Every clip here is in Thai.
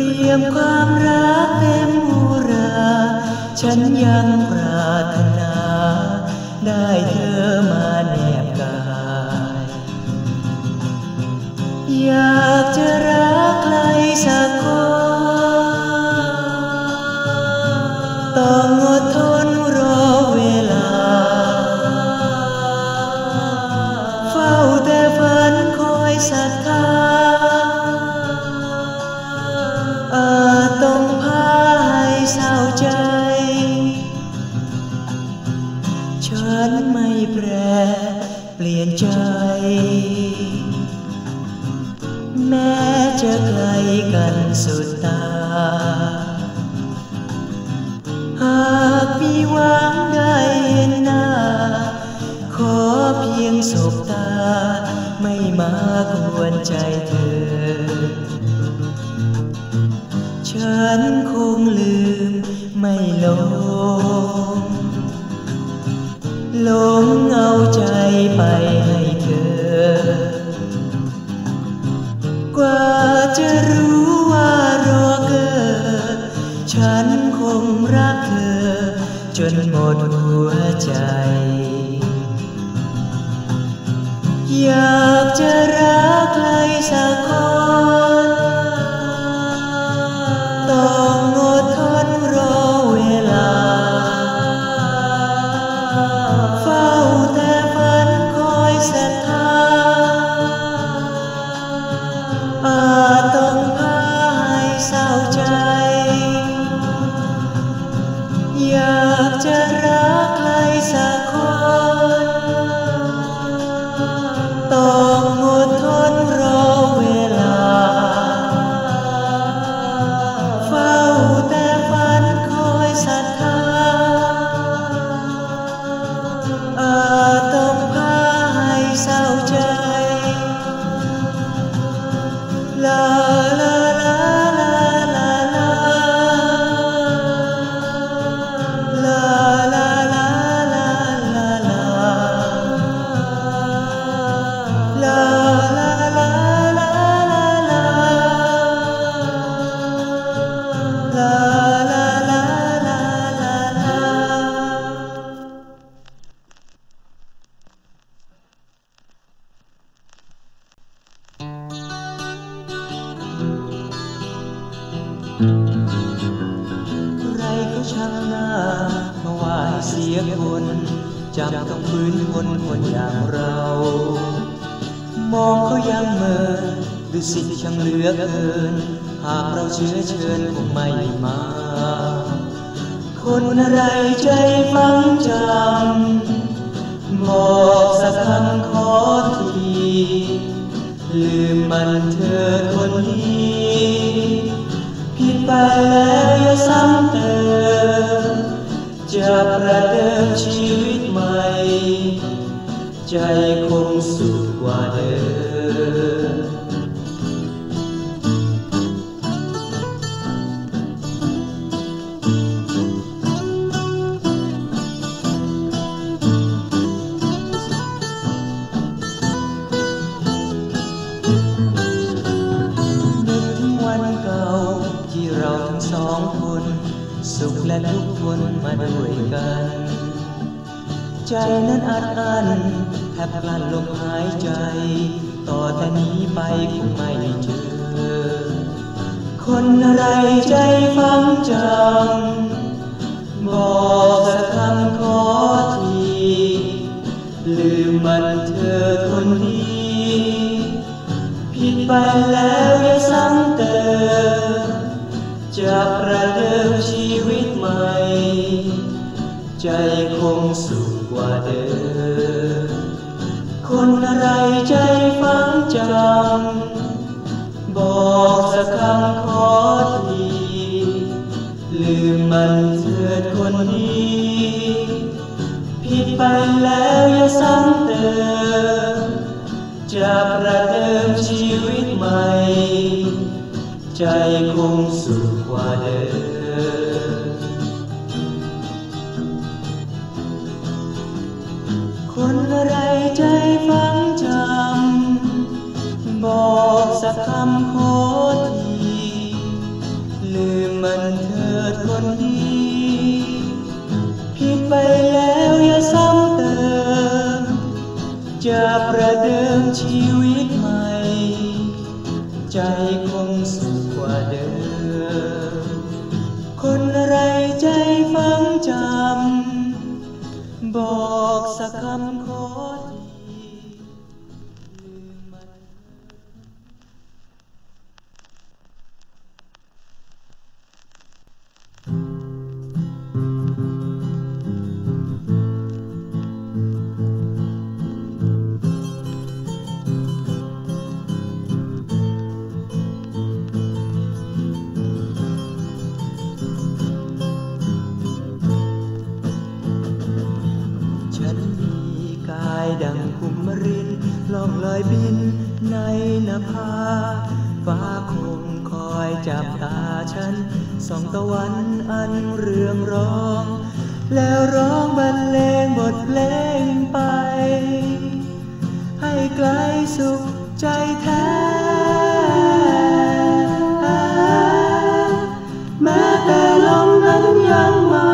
รียมความรักเป็มอุรา ฉันยังปรารถนา ได้เธอมาแนบกาย อยากจะรักใครสักคน ใจเธอ ฉันคงลืมไม่ลงลงเอาใจไปให้เธอ กว่าจะรู้ว่ารอเกอฉันคงรักเธอ จนหมดหัวใจ อยากจะรักใครสักคน ดูสิช่างเหลือเกิน หากเราเชื้อเชิญคงไม่มา คนอะไรใจฟังจำบอกสักคำขอที ลืมมันเธอคนนี้ผิดไปแล้วอย่าซ้ำเติมจะประเดิมชีวิตใหม่ ใจคงสุขกว่าเดิม สุขและทุกข์ทนมาด้วยกัน ใจนั้นอัดอั้นแทบกลั้นลมหายใจ ต่อแต่นี้ไปคงไม่เจอ คนอะไรใจฟังจังบอกสักคำขอที ลืมมันเธอคนนี้ผิดไปแล้วอย่าซ้ำเติมจะประเดิมชี ใจคงสุขกว่าเดิม คนอะไรใจฟังจำ บอกสักคำขอที ลืมมันเถิดคนนี้ผิดไปแล้วอย่าซ้ำเติม จะประเดิมชีวิตใหม่ ใจคงสุขกว่าเดิม คนอะไรใจฟังจำ บอกสักคำขอทีลืมมันเถิดคนนี้ผิดไปแล้วอย่าซ้ำเติม จะประเดิมชีวิตใหม่ ใจ บ ส่องตะวันอันเรืองร้อง แล้วร้องบรรเลงบทเพลงไป ให้ไกลสุขใจแท้แม้แต่ลมนั้นยังมา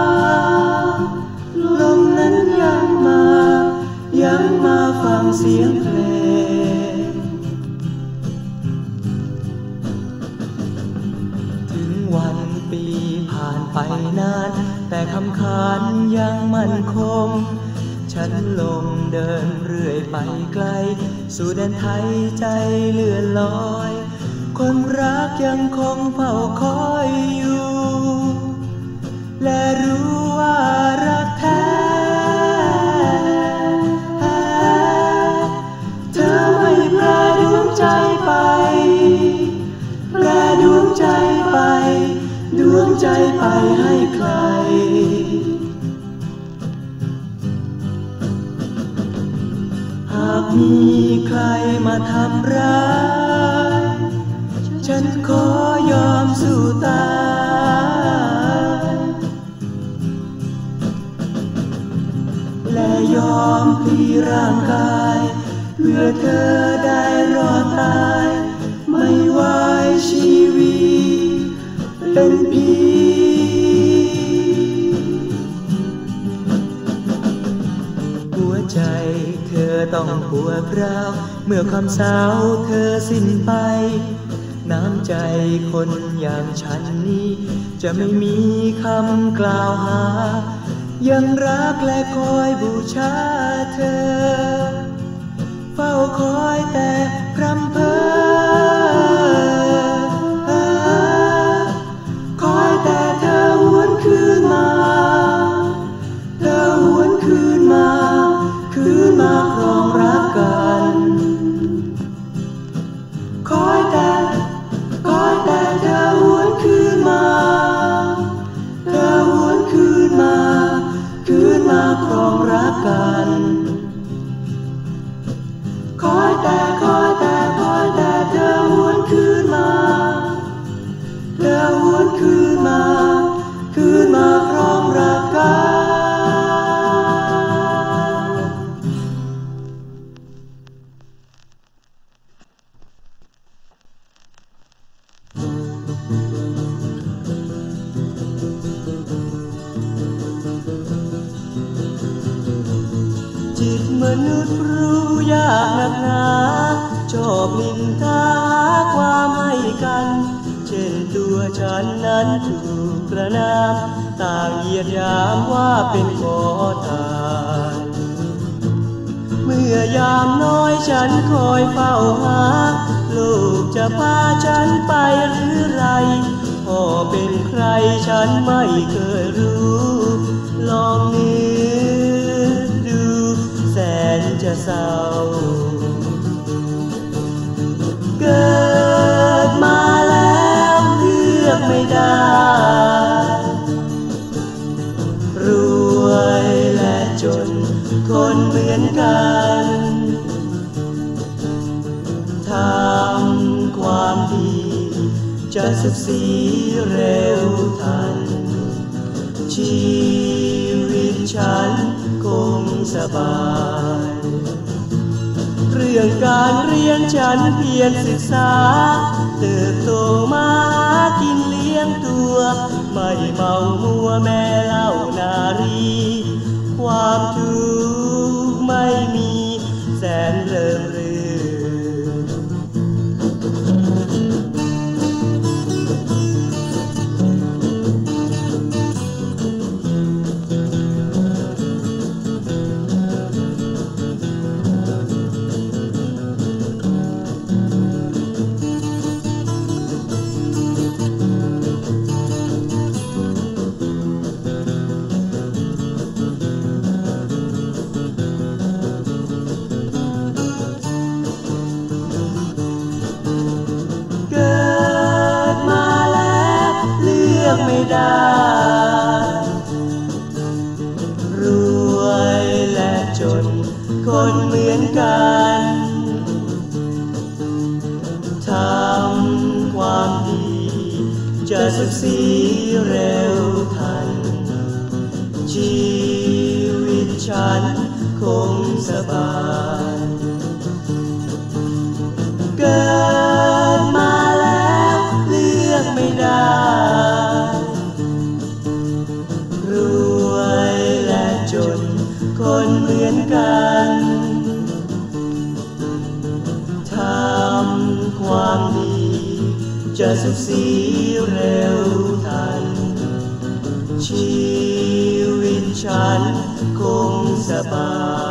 ลมนั้นยังมา ยังมาฟังเสียงเพลง แต่คำขานยังมั่นคง ฉันลมเดินเรื่อยไปไกล สู่แดนไทยใจเลื่อนลอย คนรักยังคงเฝ้าคอยอยู่ และรู้ว่ารักแท้เธอไม่แปรดวงใจไป แปรดวงใจไป ดวงใจไปให้ใคร มีใครมาทำร้าย ฉันขอยอมสู้ตายและยอมพลีร่างกาย เพื่อเธอได้รอดตาย ไม่ไหวชีวิต เป็นพี ต้องปวดร้าวเมื่อความสาวเธอสิ้นไป น้ำใจคนอย่างฉันนี้ จะไม่มีคำกล่าวหา ยังรักและคอยบูชาเธอ เฝ้าคอยแต่พรำเพอ อหวน จะสุขสีเร็วทัน ชีวิตฉันคงสบาย เรื่องการเรียนฉันเพียรศึกษา เติบโตมากินเลี้ยงตัว ไม่เมามัวแม่เล่านารี ความทุกข์ไม่มีแสน สุขสีเร็วทัน ชีวิตฉันคงสบาย จะสุขสีเร็วทัน ชีวิตฉันคงสบาย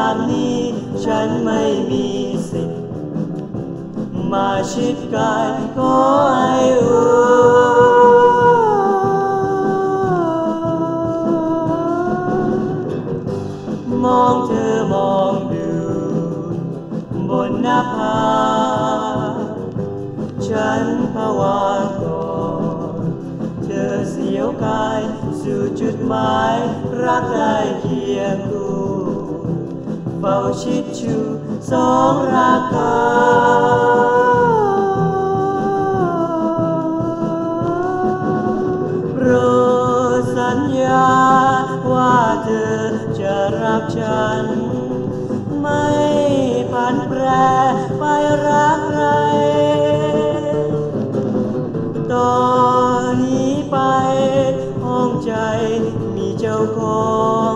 ามนี้ ฉันไม่มีสิทธิ์มาชิดกายขอให้อุ่นมองเธอมองดู บนหน้าผาฉันภาวาก่อนเธอเสียวกาย สู่จุดหมาย รักได้เคียงคู่ เฝ้าชิดชูสองรักกันโปรดสัญญาว่าเธอจะรักฉัน ไม่ผันแปรไปรักใครตอนนี้ไปห้องใจมีเจ้าของ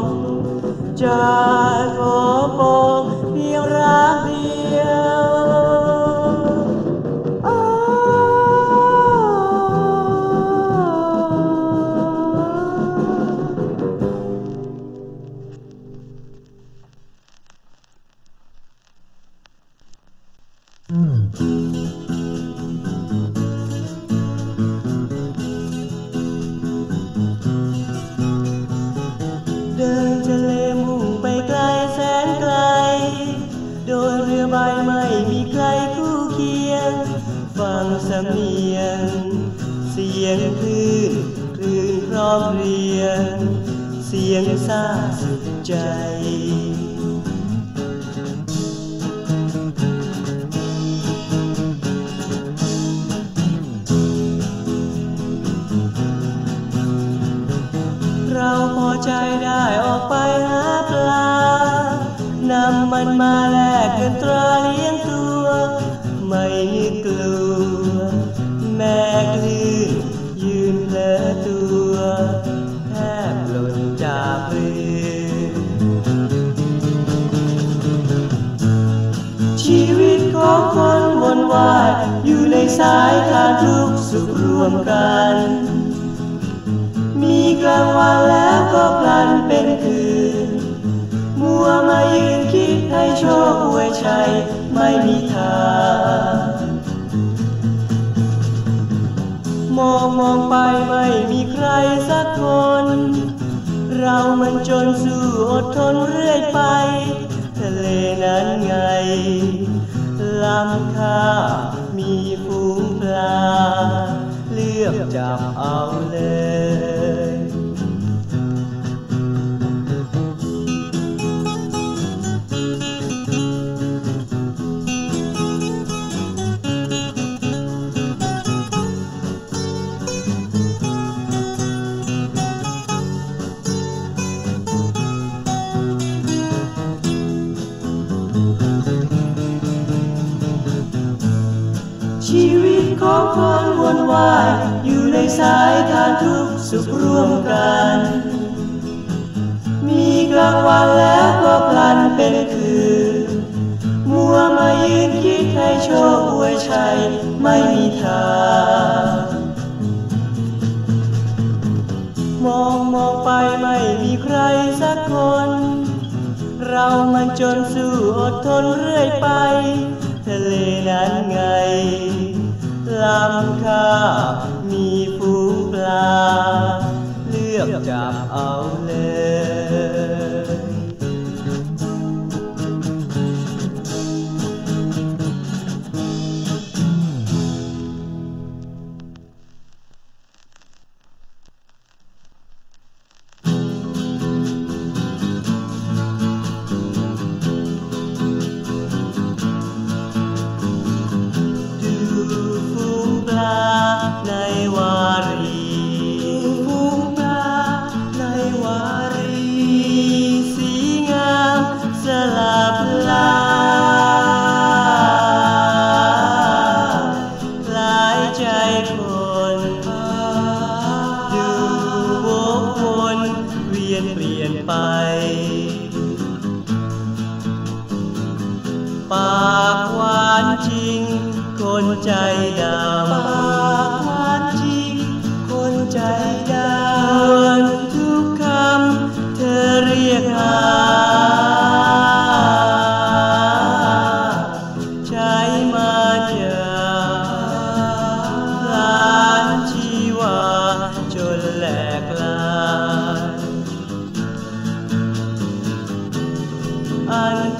จะ สำเนียง เสียงคลื่นคลื่นพร้อมเรียง เสียงซาสุดใจเราพอใจได้ออกไปหาปลา นำมันมาแลกเงินตราเลี้ยงตัว ไม่ แม่คลื่นยืนเพลอตัวแทบหล่นจากเรือชีวิตของคนวนวายอยู่ในสายทาทุกสุขรวมกัน มีกลางวันแล้วก็พลันเป็นคืน มัวมายืนคิดให้โชคอวยชัยไม่มีทาง มองมองไปไม่มีใครสักคน เรามันจนสู้อดทนเรื่อยไป ทะเลนั้นไงล้ำค่ามีฝูงปลา เลือกจับเอาเลย ว่าอยู่ในสายทานทุกสุขร่วมกัน มีกลางวันแล้วก็พลันเป็นคืนมัวมายืนคิดให้โชคอวยชัยไม่มีทางมองมองไปไม่มีใครสักคน เรามันจนสู้อดทนเรื่อยไป ทะเลนั้นไง ลำค่ามีฟูงปลา เลือกจับเอา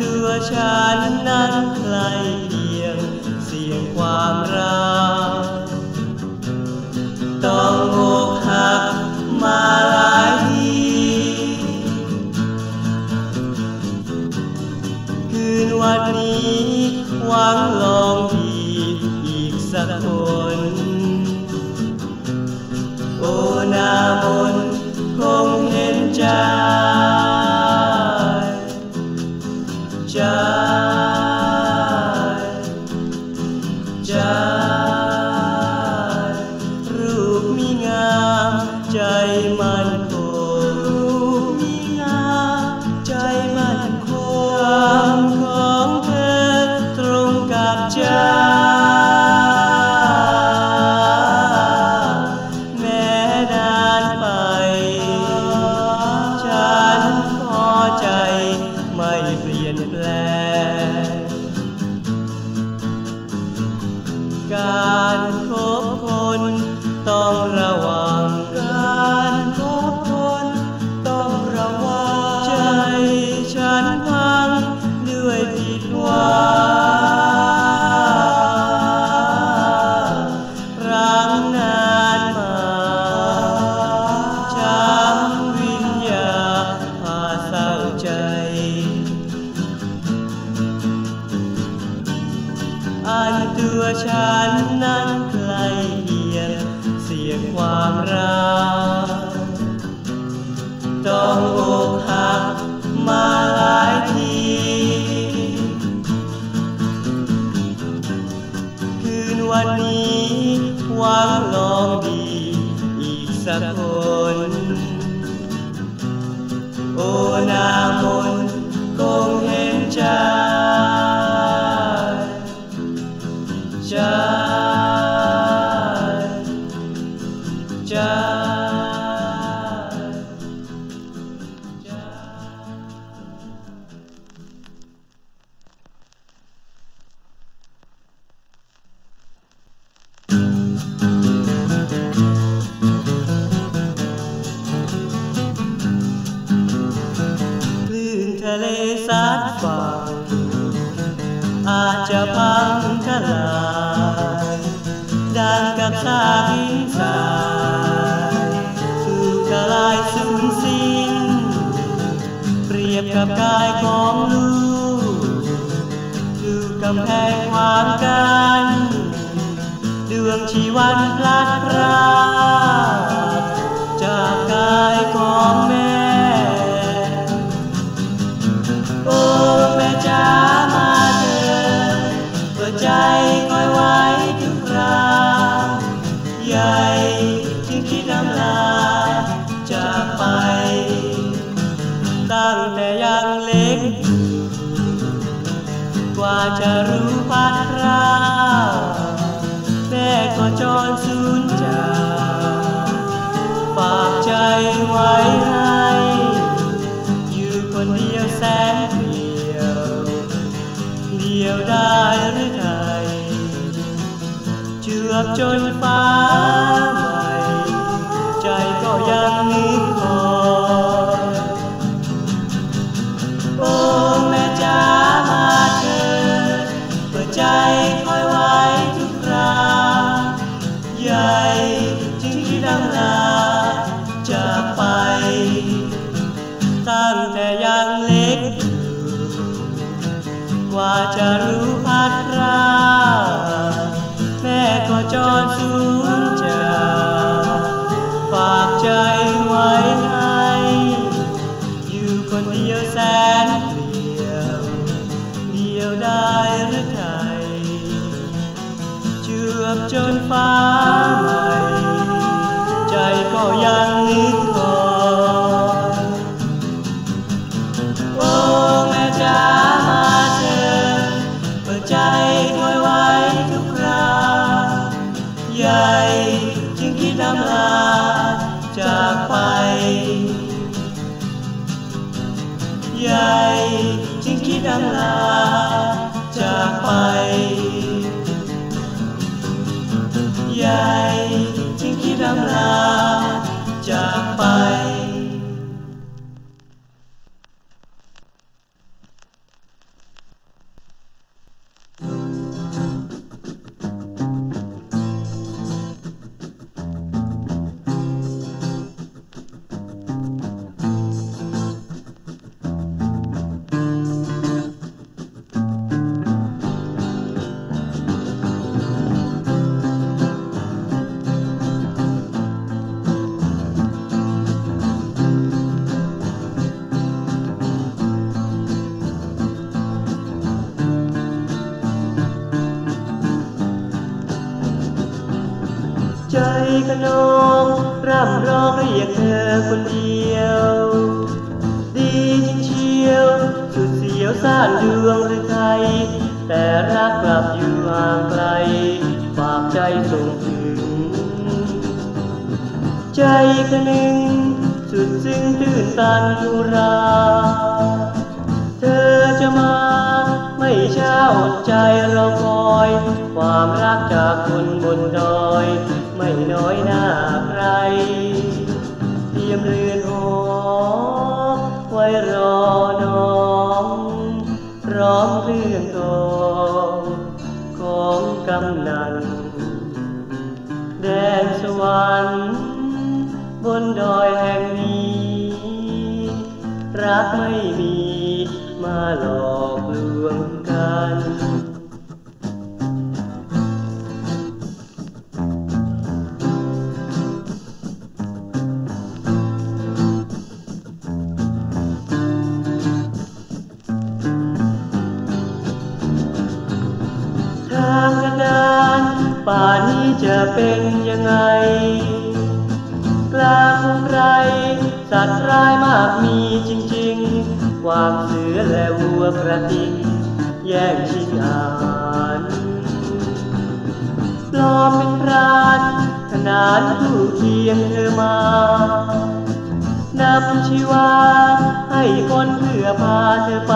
ตัวฉันนั้นใครเพียงเสียงความรัก One. จะพังทลายดังกับชาหินทรายถูกกลายสูญสิ้น เปรียบกับกายของลูกถูกกำแพงความกันเดืองชีวันพลาดพลากจากกายของแม่ โอ้แม่จ้า ก้อยไว้ทุกคราวใหญ่ที่คิดอำลาจะไป ตั้งแต่ยังเล็ก กว่าจะรู้พัดราแม่ก็จรสูญจากฝากใจไว้ให้อยู่คนเดียวแสนเดียว เดียวได้หรือ giọt trôi pha ใจกะนึงสุดซึ้งตื่นตันอุรา เธอจะมา ไม่ช้าอดใจรอคอย ความรักจากคนบนดอย ไม่น้อยหน้าใครเตรียมเรือนหอไว้รอน้องพร้อมเรื่องทองของกำนันแดนสวรรค์ บนดอยแห่งนี้ รักไม่มีมาหลอกลวงกันทางดานป่านี้จะเป็นยังไง ลางไรสัตว์ร้ายมากมีจริงๆ ความเสือและวัวกระทิงแย่งชิงอาหารปลอมเป็นพรานขนานผู้เคียงเธอมานำชีวา ให้คนเพื่อพาเธอไป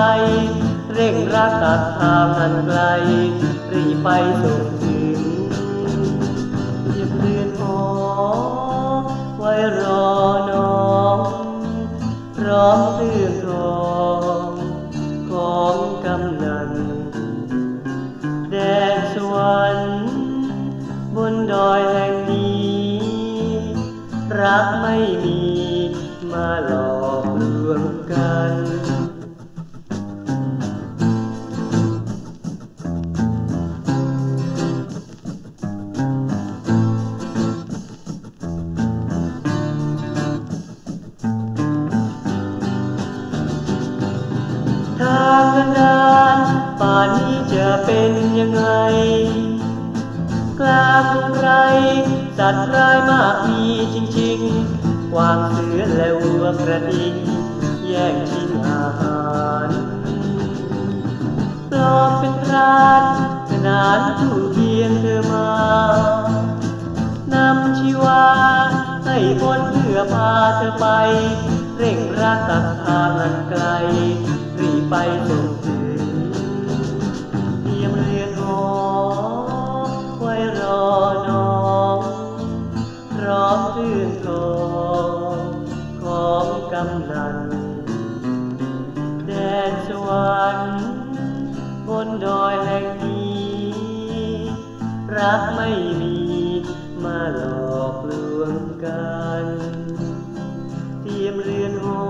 เร่งรักตัดทางอันไกลรีไปส่ง รอน้องพร้อมเรื่องทองของกำนัน แดนสวรรค์บนดอยแห่งนี้ รักไม่มีมาหลอกลวงกัน จะเป็นยังไง กล้างกรุงไรสัตว์ร้ายมากมีจริงๆวามเสือและวัวกระทิงแย่งชิงอาหารปลอมเป็นพรานขนานผู้เคียงเธอมานำชีวาให้คนเพื่อพาเธอไป เร่งรักตัดทางอันไกล รีไปส่งำลัน แดนสวรรค์บนดอยแห่งนี้ รักไม่มีมาหลอกลวงกันเตรียมเรือนหอ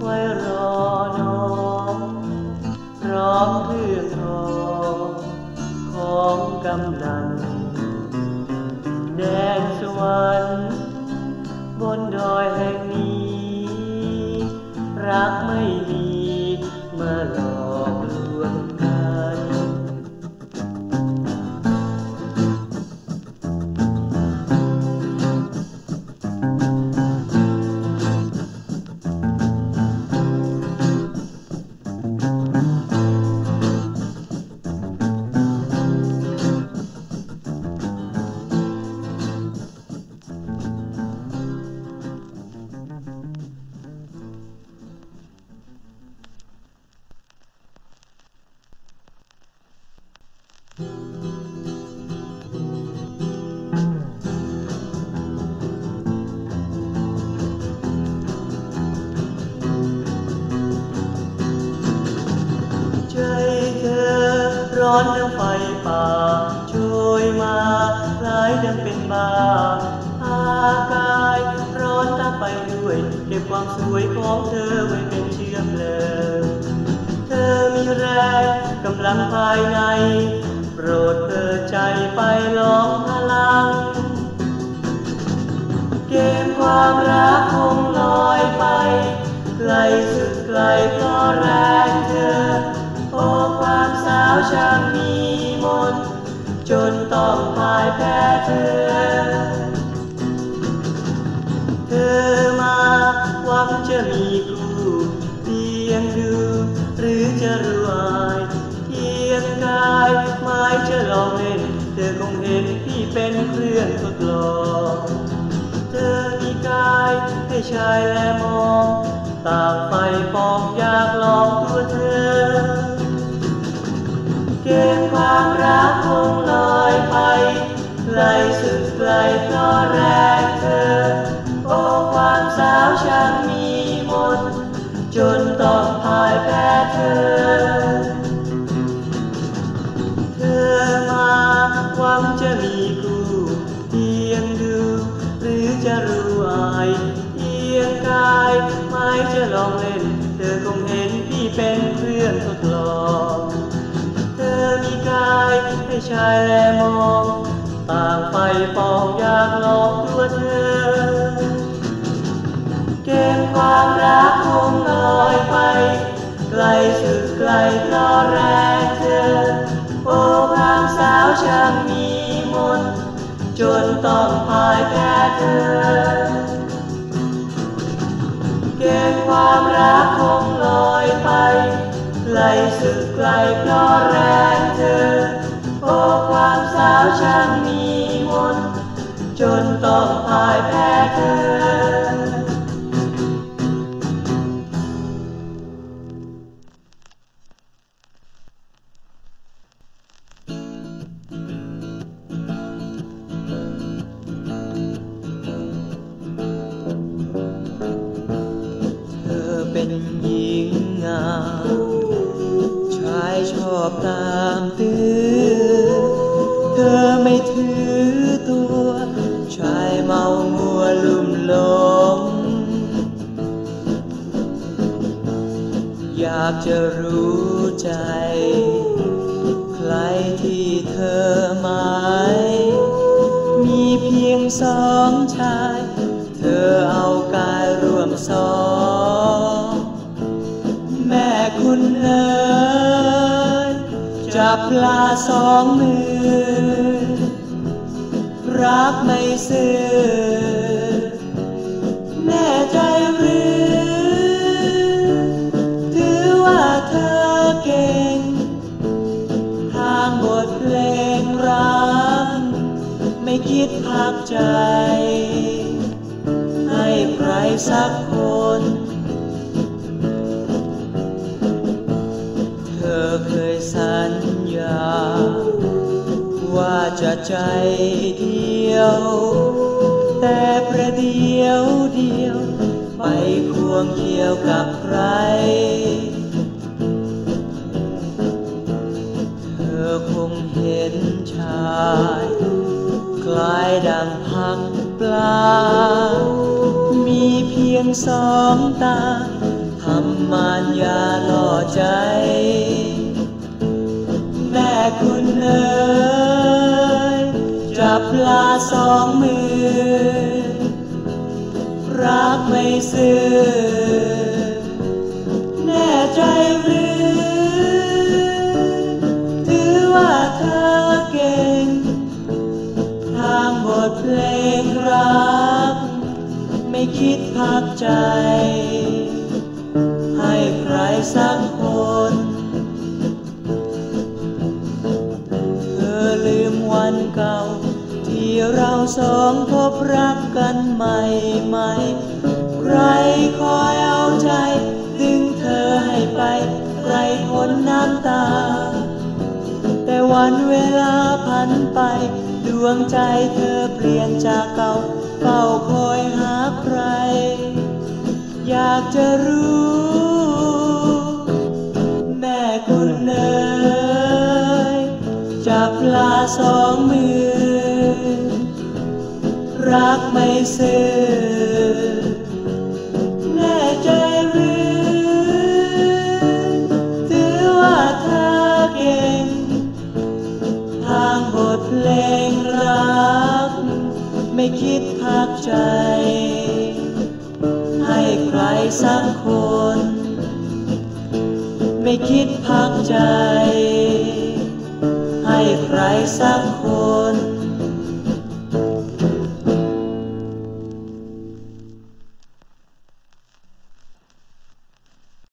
ไว้รอน้องพร้อมเพื่อทองของกำนันแดนสวรรค์ อนดังไฟป่าช่วยมาคล้ายดังเป็นบาอากายร้อนตาไปด้วย เก็บความสวยของเธอไว้เป็นเชื้อเพลิงเธอมีแรงกำลังภายใน โปรดเธอใจไปลองพลัง เกมความรักคงลอยไปไกลสุดไกลเพราะแรงเธอโอ้ความาวช่างมีมนจนต้องพ่ายแพ้เธอ เธอมาหวังจะมีคู่เพียงดูหรือจะรวยเพียงกายไม้จะลองเล่น เธอคงเห็นพี่เป็นเครื่องทดลองเธอมีกายให้ชายและมองต่างไฟปองอยากลองตัวเธอ เกมความรักคงลอยไปไกลสุดไกลเพราะแรงเธอ โอ้ความสาวช่างมีมนจนต้องพ่ายแพ้เธอ เธอมาหวังจะมีคู่เพียงดู หรือจะรู้อายเพียงกายไม่จะลองเล่น เธอคงเห็นพี่เป็นเพื่อนทดลอง อมีกาย ให้ชายแลมอง ต่างไฟปองอยากลองตัวเธอ เกมความรักคงลอยไป ไกลสุดไกลเพราะแรงเธอ โอ้ความสาวช่างมีมนจนต้องพ่ายแพ้เธอเกมความรักคงลอยไป ไกลสุดไกลเพราะแรงเธอ โอ้ความสาวช่างมีมนจนต้องพ่ายแพ้เธอ ใจ ใครที่เธอหมาย มีเพียงสองชาย เธอเอากายร่วมสองแม่คุณเอ๋ยจับปลาสองมือ รักไม่ซื่อ คิดพักใจ ให้ใครสักคน เธอเคยสัญญา ว่าจะใจเดียว แต่ประเดียวเดียว ไปควงเคียวกับใครเธอคงเห็นชาย ล้ายดังพักปลา มีเพียงสองตาทำมานยาล่อใจ แม่คุณเอ๋ยจับปลาสองมือ รักไม่ซื่อแน่ใจหรือักใจ ให้ใครสักคน เธอลืมวันเก่า ที่เราสองพบรักกันใหม่ไหม ใครคอยเอาใจ ดึงเธอให้ไป ใครทนน้ำตา แต่วันเวลาพันไป ดวงใจเธอเปลี่ยนจากเก่าเฝ้าคอยหาใคร อยากจะรู้ แม่คุณเอ๋ยจับปลาสองมือ รักไม่ซื่อแน่ใจหรือถือว่าเธอเก่ง ทางบทเพลงรัก ไม่คิดพักใจ สักคน ไม่คิดพักใจ ให้ใครสักคน